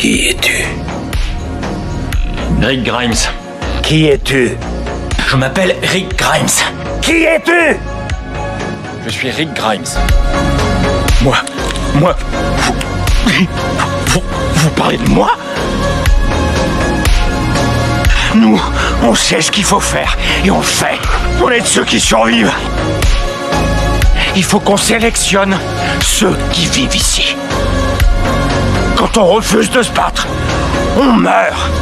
Qui es-tu? Rick Grimes. Qui es-tu? Je m'appelle Rick Grimes. Qui es-tu? Je suis Rick Grimes. Moi, moi, vous, vous, vous parlez de moi? Nous, on sait ce qu'il faut faire et on le fait. On est de ceux qui survivent. Il faut qu'on sélectionne ceux qui vivent ici. Quand on refuse de se battre, on meurt.